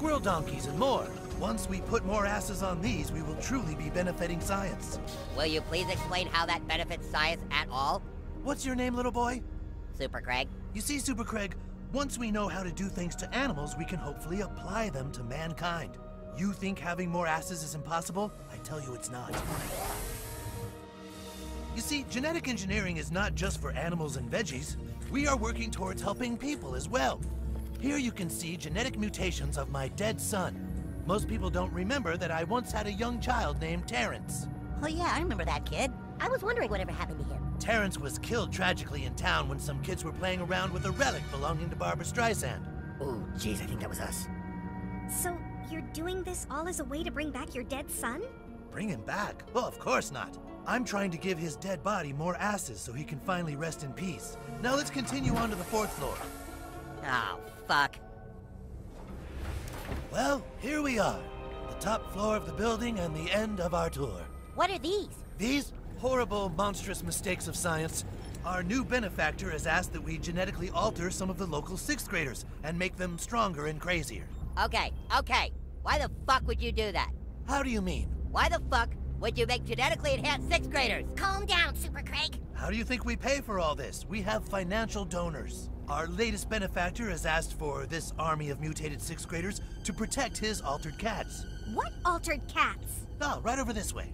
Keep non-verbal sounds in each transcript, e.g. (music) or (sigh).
squirrel donkeys, and more. Once we put more asses on these, we will truly be benefiting science. Will you please explain how that benefits science at all? What's your name, little boy? Super Craig? You see, Super Craig, once we know how to do things to animals, we can hopefully apply them to mankind. You think having more asses is impossible? I tell you it's not. You see, genetic engineering is not just for animals and veggies. We are working towards helping people as well. Here you can see genetic mutations of my dead son. Most people don't remember that I once had a young child named Terrence. Oh yeah, I remember that kid. I was wondering whatever happened to him. Terrence was killed tragically in town when some kids were playing around with a relic belonging to Barbra Streisand. Oh, jeez, I think that was us. So, you're doing this all as a way to bring back your dead son? Bring him back? Well, of course not. I'm trying to give his dead body more asses so he can finally rest in peace. Now let's continue on to the fourth floor. Oh, fuck. Well, here we are. The top floor of the building and the end of our tour. What are these? These horrible, monstrous mistakes of science. Our new benefactor has asked that we genetically alter some of the local sixth graders and make them stronger and crazier. Okay, okay. Why the fuck would you do that? How do you mean? Why the fuck would you make genetically enhanced sixth graders? Calm down, Super Craig. How do you think we pay for all this? We have financial donors. Our latest benefactor has asked for this army of mutated sixth graders to protect his altered cats. What altered cats? Ah, right over this way.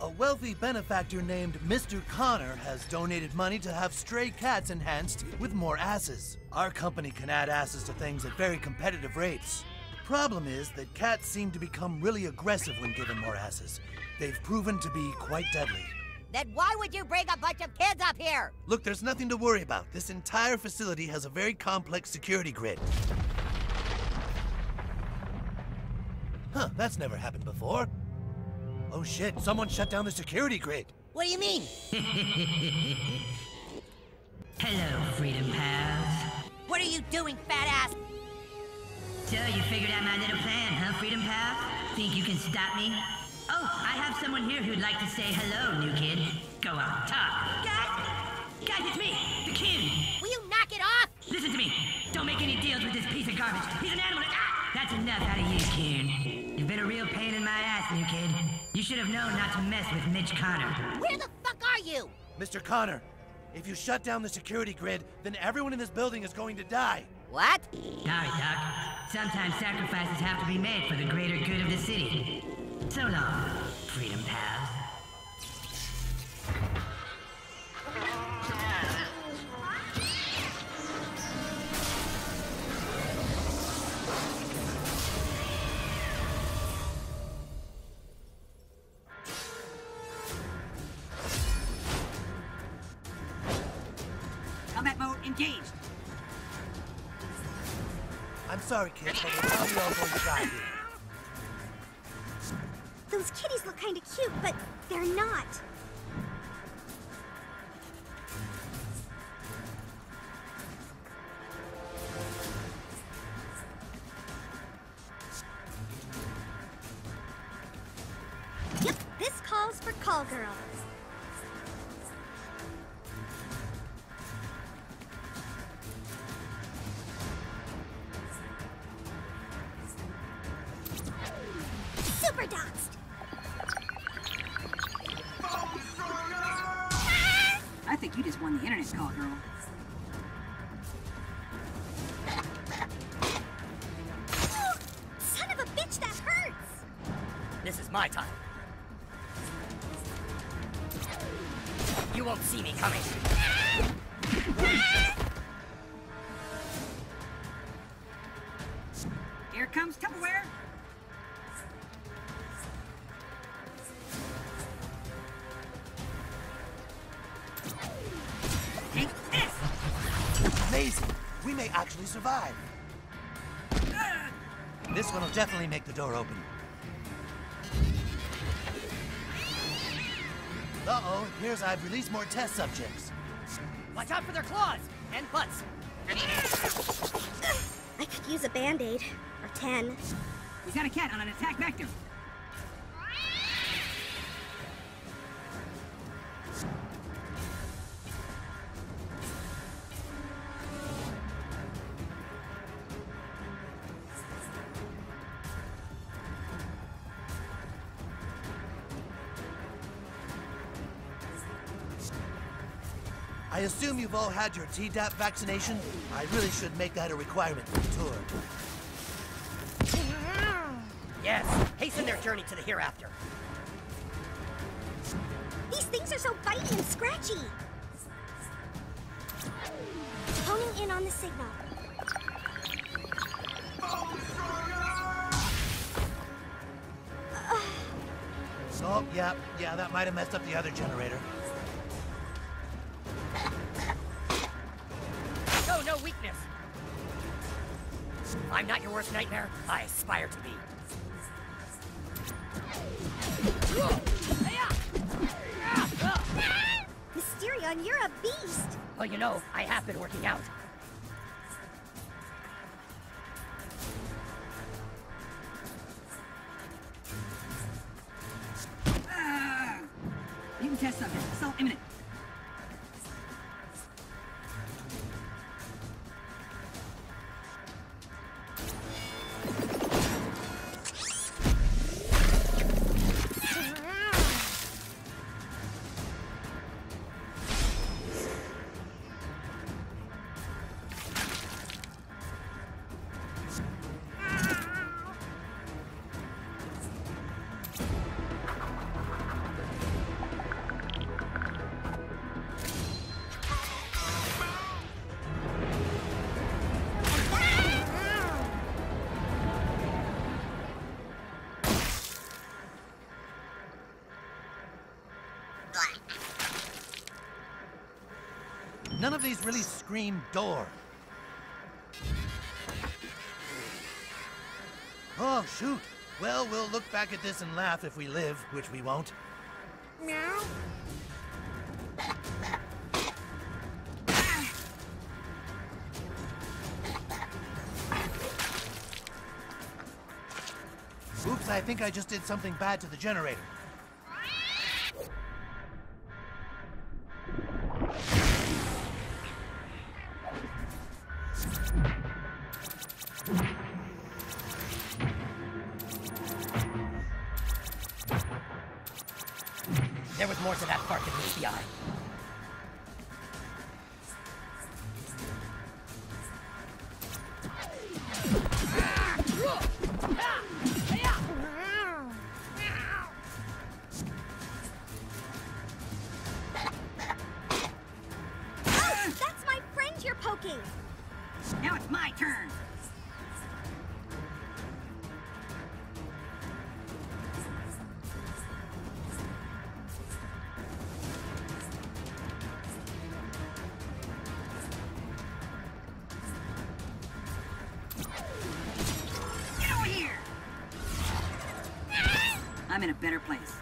A wealthy benefactor named Mr. Connor has donated money to have stray cats enhanced with more asses. Our company can add asses to things at very competitive rates. The problem is that cats seem to become really aggressive when given more asses. They've proven to be quite deadly. Then why would you bring a bunch of kids up here? Look, there's nothing to worry about. This entire facility has a very complex security grid. Huh, that's never happened before. Oh shit, someone shut down the security grid. What do you mean? (laughs) Hello, Freedom Pals. What are you doing, fat ass? So you figured out my little plan, huh, Freedom Pals? Think you can stop me? Oh, I have someone here who'd like to say hello, new kid. Go on, talk. Guys! Guys, it's me, the kid! Will you knock it off? Listen to me. Don't make any deals with this piece of garbage. He's an animal. Ah! That's enough out of you, kid. You've been a real pain in my ass, new kid. You should have known not to mess with Mitch Connor. Where the fuck are you? Mr. Connor, if you shut down the security grid, then everyone in this building is going to die. What? Sorry, Doc. Sometimes sacrifices have to be made for the greater good of the city. So long, Freedom Pals. Combat mode engaged. Sorry, kids, but we're probably all going here. Those kitties look kinda cute, but they're not. My time. You won't see me coming. Here comes Tupperware. Take this! Amazing! We may actually survive. This one will definitely make the door open. Uh-oh, here's I've released more test subjects. Watch out for their claws and butts. I could use a band-aid. Or ten. He's got a cat on an attack vector. I assume you've all had your Tdap vaccination? I really should make that a requirement for the tour. Yes, hasten their journey to the hereafter. These things are so bitey and scratchy. Honing in on the signal. Oh, yeah, yeah, that might have messed up the other generator. Nightmare. I aspire to be. Mysterion, you're a beast. Well, you know, I have been working out. Ah! Mutant test subject. Assault imminent. Of these really scream door. Oh, shoot. Well, we'll look back at this and laugh if we live, which we won't. Meow. Oops, I think I just did something bad to the generator. My turn. I'm in a better place.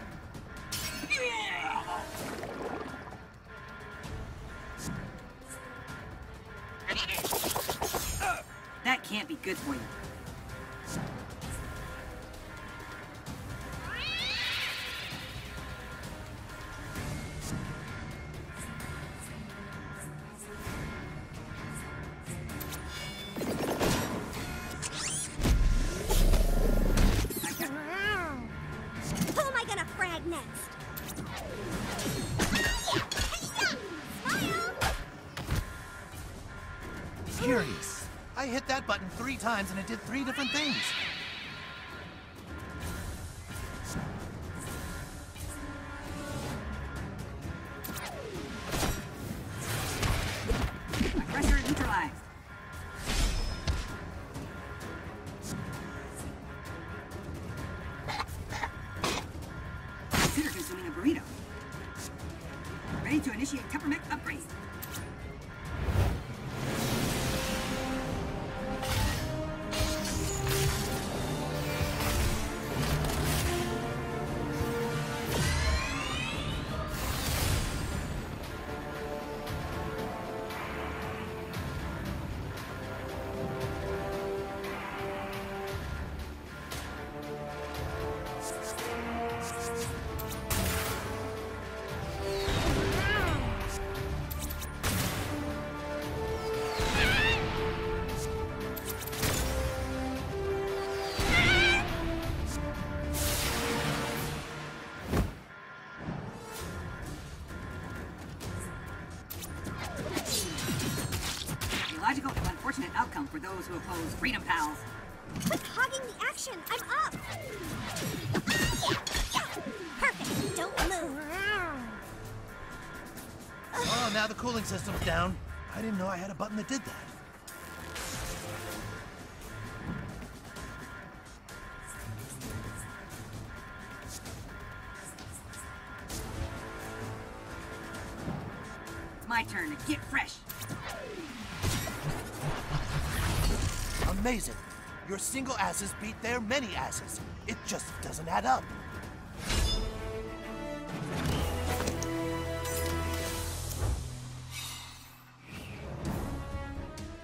Good for I hit that button three times and it did three different things. Those who oppose freedom pals. Quit hogging the action! I'm up! Perfect! Don't move! Oh, now the cooling system's down. I didn't know I had a button that did that. Single asses beat their many asses. It just doesn't add up.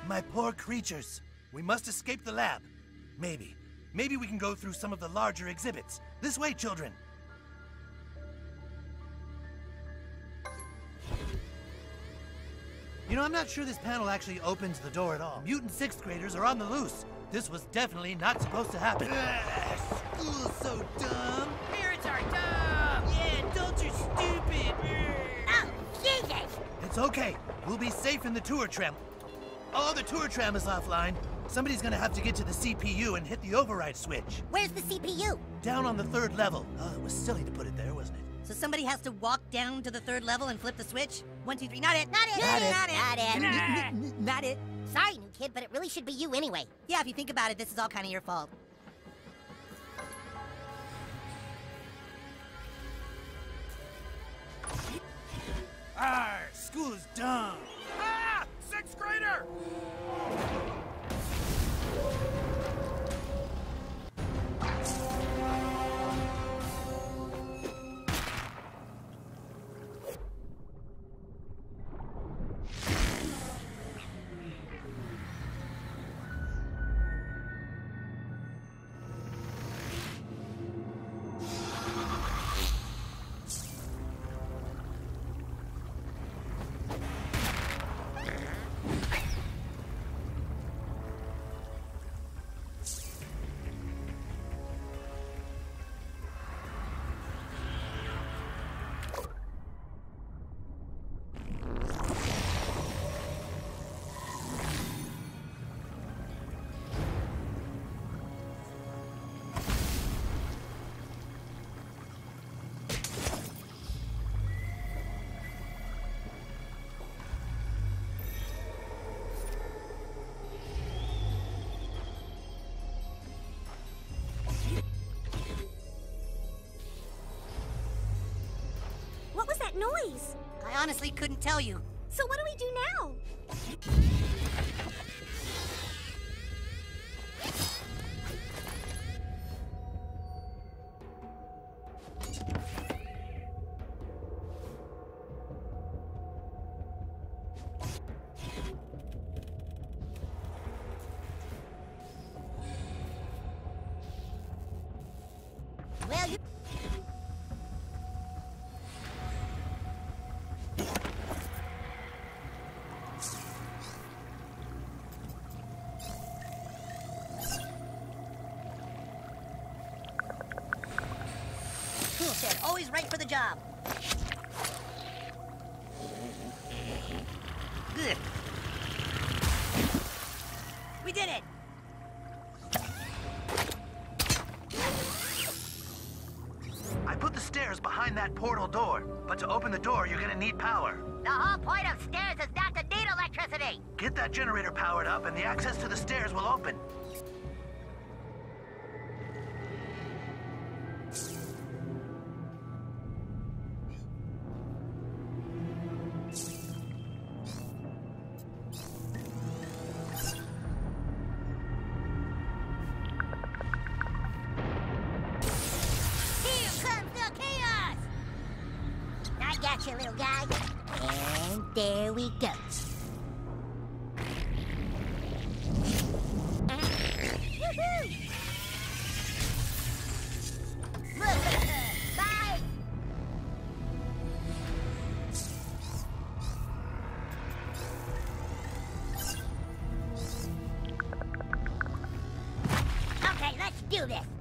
My poor creatures. We must escape the lab. Maybe. Maybe we can go through some of the larger exhibits. This way, children. You know, I'm not sure this panel actually opens the door at all. Mutant sixth graders are on the loose. This was definitely not supposed to happen. Ugh, school's so dumb. Parents are dumb! Yeah, adults are stupid. Oh, Jesus! It's okay. We'll be safe in the tour tram. Oh, the tour tram is offline. Somebody's gonna have to get to the CPU and hit the override switch. Where's the CPU? Down on the third level. Oh, it was silly to put it there, wasn't it? So somebody has to walk down to the third level and flip the switch? One, two, three, not it! Not it! Not it. Not it! N- n- Not it. Sorry, new kid, but it really should be you anyway. Yeah, if you think about it, this is all kind of your fault. Ah, school is dumb. Ah, sixth grader! Noise? I honestly couldn't tell you. So what do we do now? Job. Good. We did it! I put the stairs behind that portal door, but to open the door, you're gonna need power. The whole point of stairs is not to need electricity. Get that generator powered up, and the access to the stairs will open. Do this.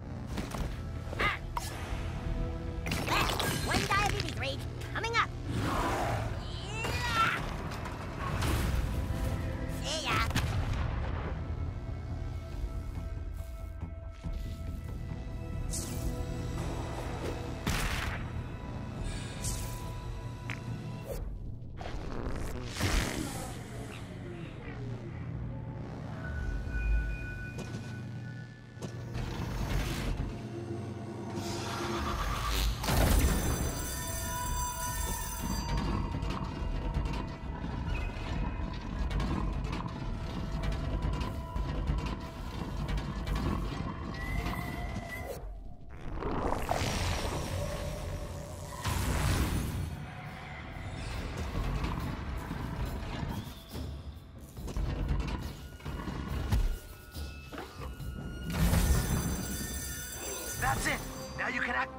That's it. Now you can act...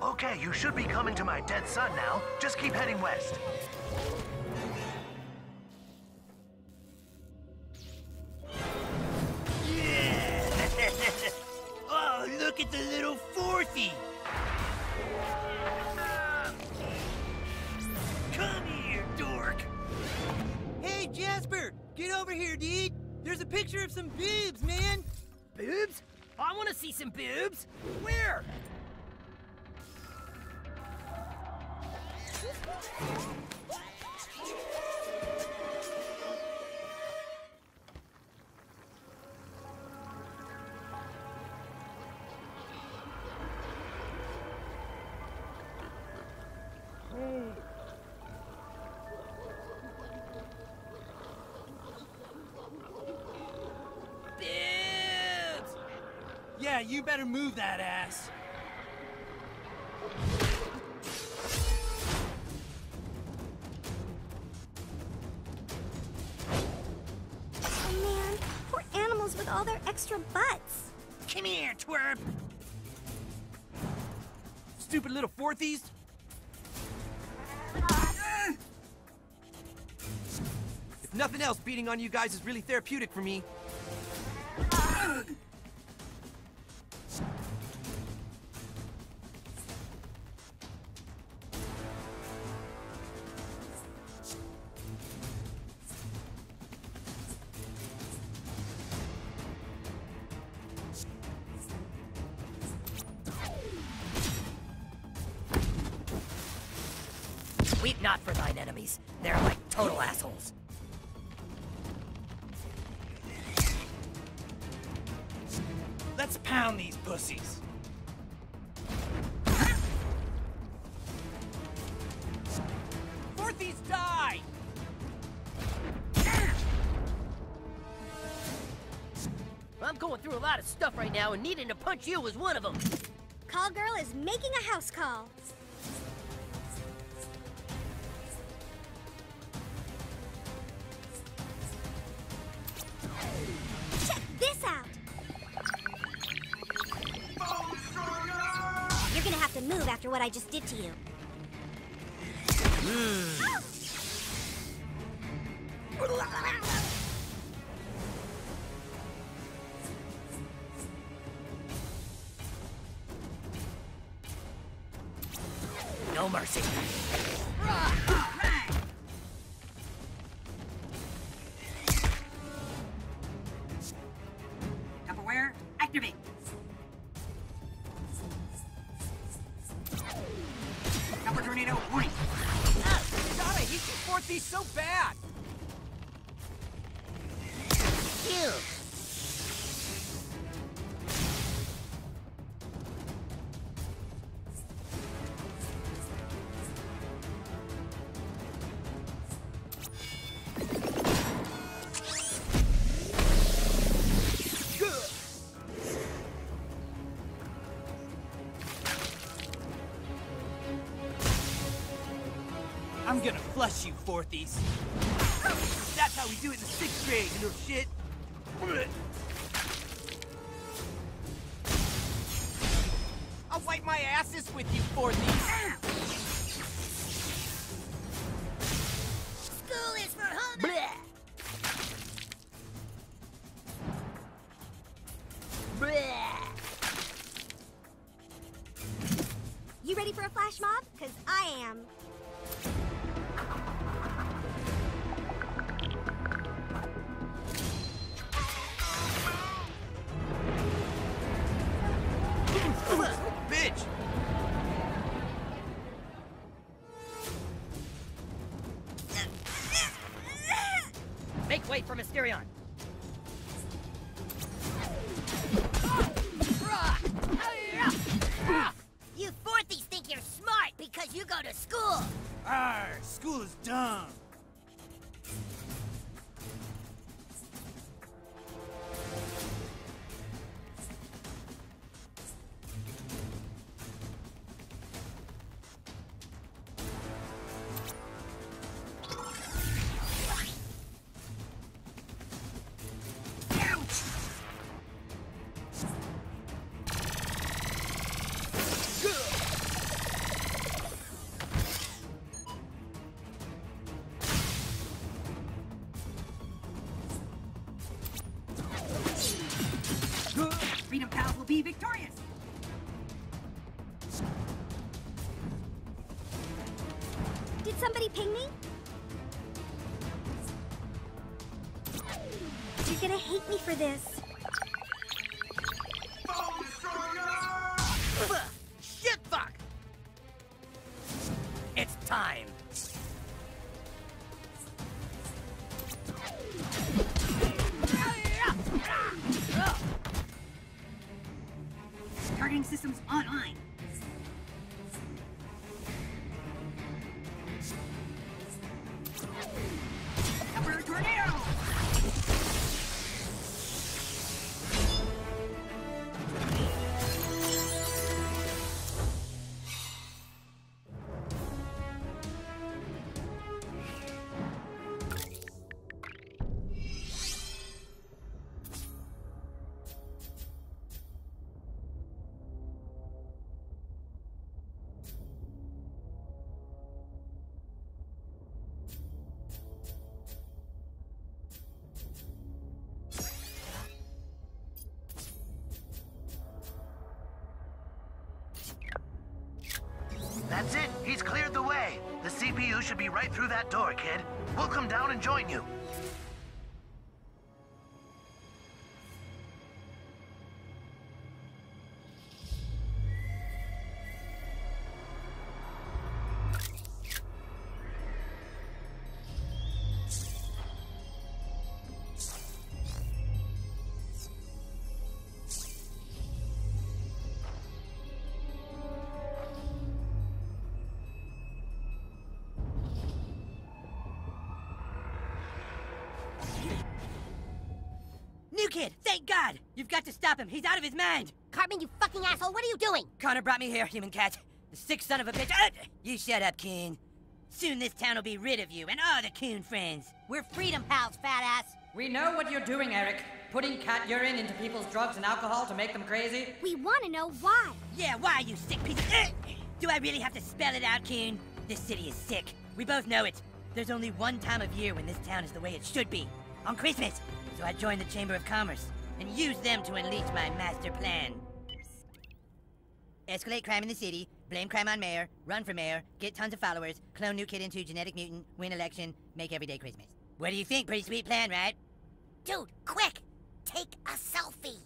Okay, you should be coming to my dead son now. Just keep heading west. Yeah, you better move that ass. Oh man, poor animals with all their extra butts. Come here, twerp! Stupid little fourthies! If nothing else, beating on you guys is really therapeutic for me. Let's pound these pussies. Fourthies die! I'm going through a lot of stuff right now, and needing to punch you was one of them. Call girl is making a house call. Just did to you. Flush you, fourthies. That's how we do it in the sixth grade, you little shit. I'll wipe my asses with you, fourthies. School is for home. Bleh. Bleh. You ready for a flash mob? Cause I am. He's cleared the way. The CPU should be right through that door, kid. We'll come down and join you. Kid, thank God! You've got to stop him. He's out of his mind. Cartman, you fucking asshole, what are you doing? Connor brought me here, Human Kite. The sick son of a bitch. Ah! You shut up, Coon. Soon this town will be rid of you and all the Coon friends. We're freedom pals, fat ass. We know what you're doing, Eric. Putting cat urine into people's drugs and alcohol to make them crazy. We wanna know why. Yeah, why, you sick piece of... Ah! Do I really have to spell it out, Coon? This city is sick. We both know it. There's only one time of year when this town is the way it should be. On Christmas. So I joined the Chamber of Commerce and used them to unleash my master plan. Escalate crime in the city, blame crime on mayor, run for mayor, get tons of followers, clone new kid into genetic mutant, win election, make everyday Christmas. What do you think? Pretty sweet plan, right? Dude, quick! Take a selfie!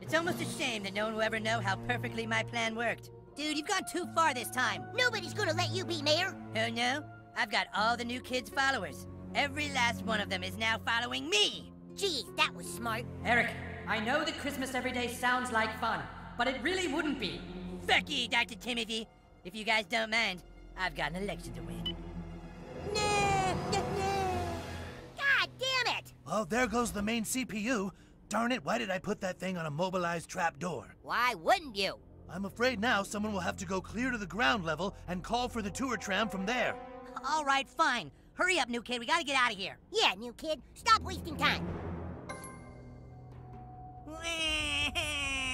It's almost a shame that no one will ever know how perfectly my plan worked. Dude, you've gone too far this time. Nobody's gonna let you be mayor! Oh no? I've got all the new kids' followers. Every last one of them is now following me. Geez, that was smart. Eric, I know that Christmas every day sounds like fun, but it really wouldn't be. Fuck you, Dr. Timothy. If you guys don't mind, I've got an election to win. Nah, nah, nah. God damn it! Well, there goes the main CPU. Darn it, why did I put that thing on a mobilized trap door? Why wouldn't you? I'm afraid now someone will have to go clear to the ground level and call for the tour tram from there. All right, fine. Hurry up, new kid. We gotta get out of here. Yeah, new kid, stop wasting time. (laughs)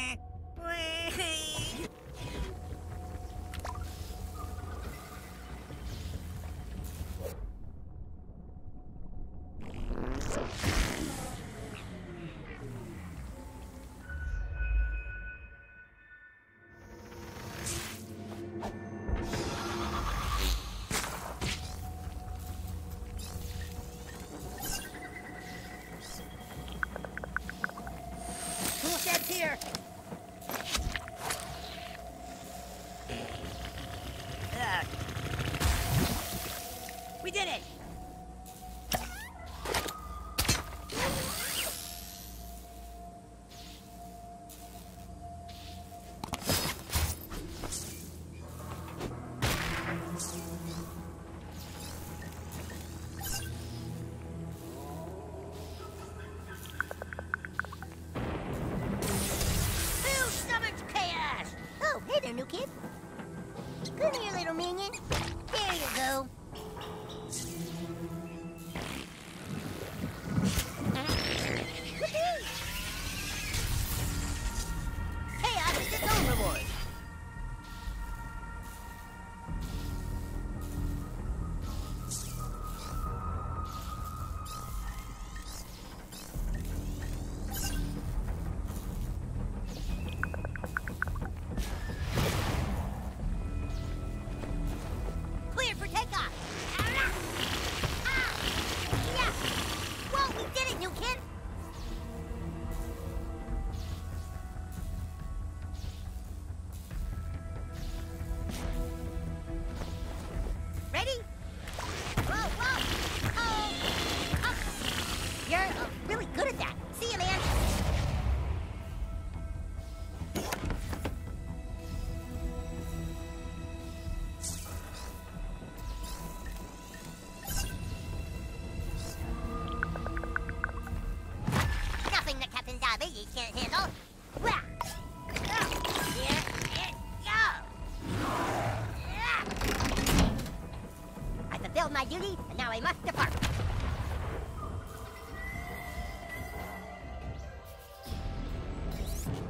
duty, and now I must depart.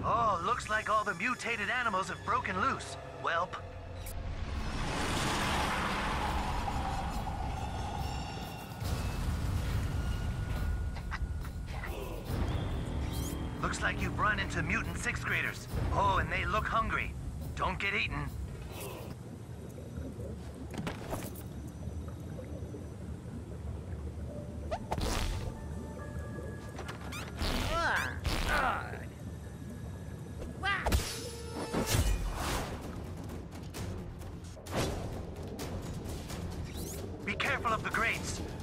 Oh, looks like all the mutated animals have broken loose. Welp. Looks like you've run into mutant sixth graders. Oh, and they look hungry. Don't get eaten.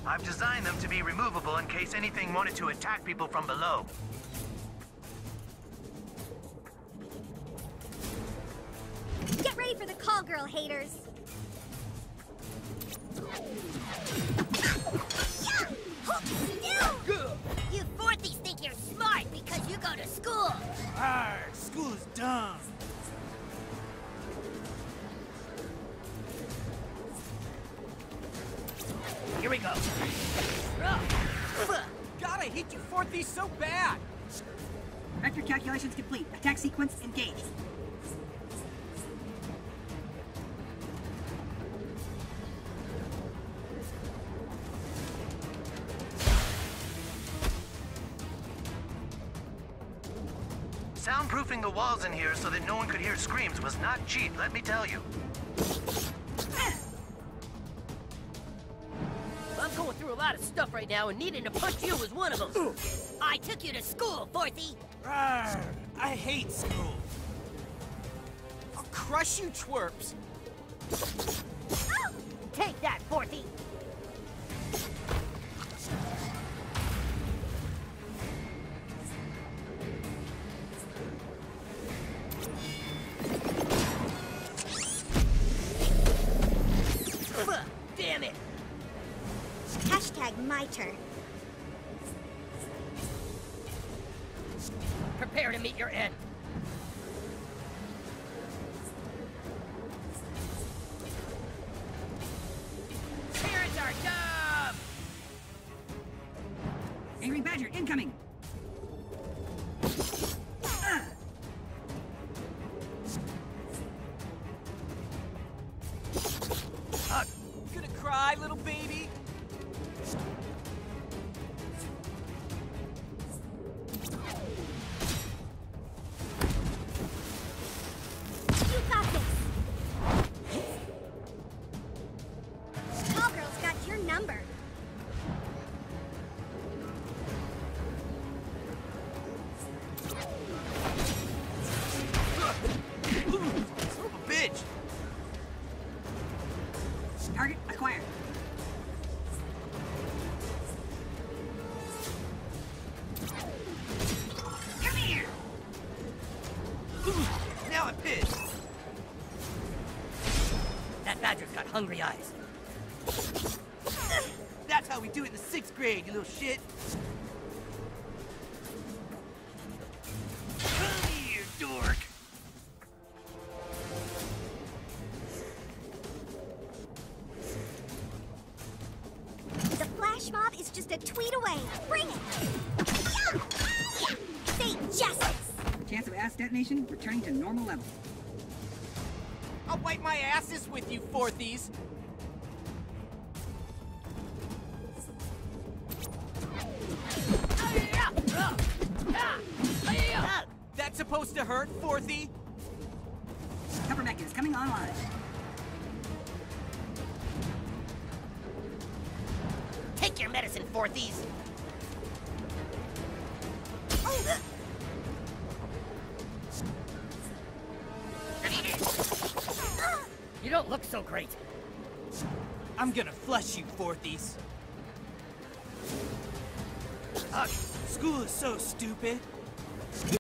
I've designed them to be removable in case anything wanted to attack people from below. Get ready for the call girl, haters. Soundproofing the walls in here so that no one could hear screams was not cheap, let me tell you. I'm going through a lot of stuff right now, and needing to punch you was one of them. I took you to school, Fourthy. Arr, I hate school. I'll crush you twerps. Take that, Fourthy. Hungry eyes. (laughs) That's how we do it in the sixth grade, you little shit. Come here, dork. The flash mob is just a tweet away. Bring it. Say justice. Chance of ass detonation returning to normal level. My asses with you, fourthies. School is so stupid.